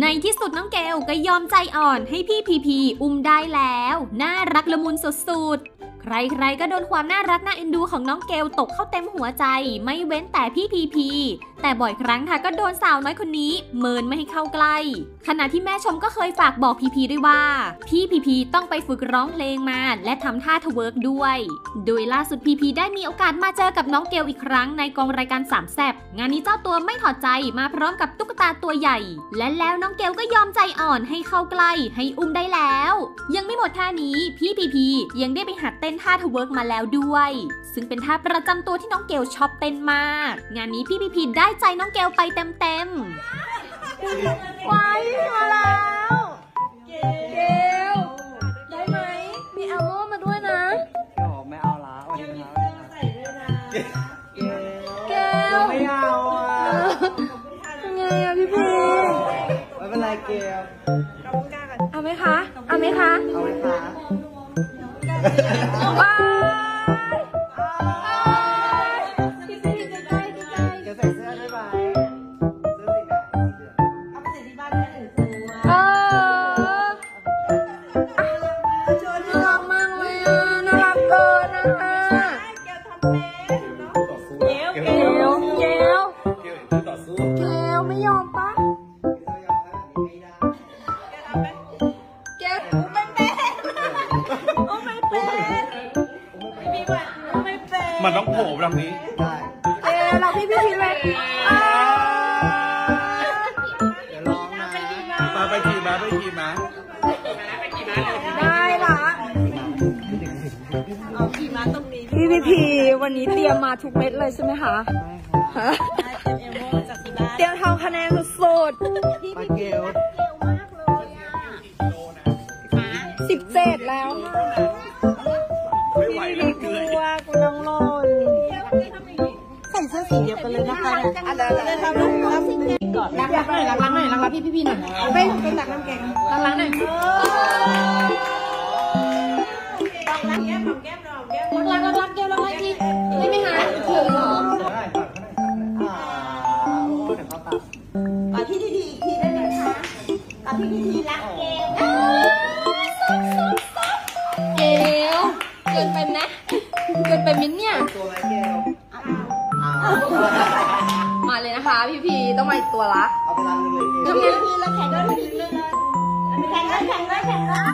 ในที่สุดน้องเกลก็ยอมใจอ่อนให้พี่พีพีอุ้มได้แล้ว น่ารักละมุนสุดๆ ใครๆก็โดนความน่ารักน่าเอ็นดูของน้องเกลตกเข้าเต็มหัวใจ ไม่เว้นแต่พี่พีพีแต่บ่อยครั้งค่ะก็โดนสาวน้อยคนนี้ เมินไม่ให้เข้าใกล้ ขณะที่แม่ชมก็เคยฝากบอกพีพีด้วยว่า พี่พีพีต้องไปฝึกร้องเพลงมา และทำท่า twerk ด้วย โดยล่าสุดพีพีได้มีโอกาสมาเจอกับน้องเกลอีกครั้งในกองรายการสามแซบงานนี้เจ้าตัวไม่ถอดใจมาพร้อมกับตุ๊กตาตัวใหญ่ และแล้วน้องเกลก็ยอมใจอ่อนให้เข้าใกล้ให้อุ้มได้แล้ว ยังไม่หมดเท่านี้พี่พีพียังได้ไปหัดเต้นท่า twerk มาแล้วด้วย ซึ่งเป็นท่าประจำตัวที่น้องเกลชอบเต้นมาก งานนี้พี่พีพีได้ใจน้องเกลไปเต็มๆไว้มาแล้ว เกลได้ไหม มี Elmo มาด้วยนะโอ้ไม่เอาละวันนี้นะเกลเกลไม่เอาอะยังไงอะพี่พีไม่เป็นไรเกลเอาไหมคะ เอาไหมคะ เอาไหมคะ ใกล้เกลใส่เสื้อได้ไหมเสื้อสีไหนสีเหลืองๆเออน่ารักมากเลยอะน่ารักเกินนะคะเกลเกลเกลเกลคือต่อสู้เกลไม่ยอมปะเกลไม่เป็นโอ้ไม่เป็นพี่แบบไม่เป็นมันต้องโผล่แบบนี้ได้ เราพี่พี่พีเลยเดี๋ยวลองนะมาไปขี่มาไปขี่มาได้ละพี่พีพีวันนี้เตรียมมาทุกเม็ดเลยใช่ไหมคะเตรียมทำคะแนนสุดมาเกลๆสิบเจ็ดแล้วค่ะไม่ไหวพี่แล้พีวกลัวกูน้อง สีเดียวกันเลยนะคะเลยทำรับกอดล้างหน่อยล้างหน่อยล้างหน่อยพี่พี่พี่หน่อยเป็นเป็นหลักน้ำแกงล้างล้างหน่อยล้างแก้มล้างแก้มล้างแก้มล้างล้างล้างแก้มล้างล้างที่ไม่ไม่หายเฉยหรอปัดที่ดีๆอีกทีได้ไหมคะปัดที่ดีๆล้างแก้มเกลเกินไปนะ เกินไปมิ้นเนี่ยตัวไรแก้ว มาเลยนะคะ พี่พีต้องมาอีกตัวละเอาไปล้างเลยเกลทำไงทีละแข่งด้วยทีเลยแข่งเลยแข่งเลยแข่งเลย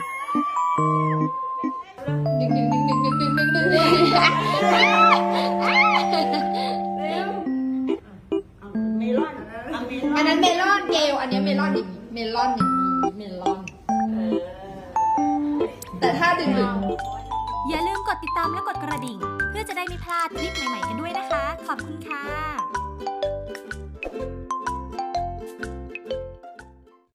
ดึงดึงดึงดึงดึงดึงดึงดึงดึงเมลอนเอาเมลอนอันนั้นเมลอนเกลอันนี้เมลอนอย่างนี้เมลอนอย่างนี้เมลอนแต่ถ้าดึงดึง อย่าลืมกดติดตามและกดกระดิ่ง เพื่อจะได้ไม่พลาดคลิปใหม่ๆกันด้วยนะคะ ขอบคุณค่ะ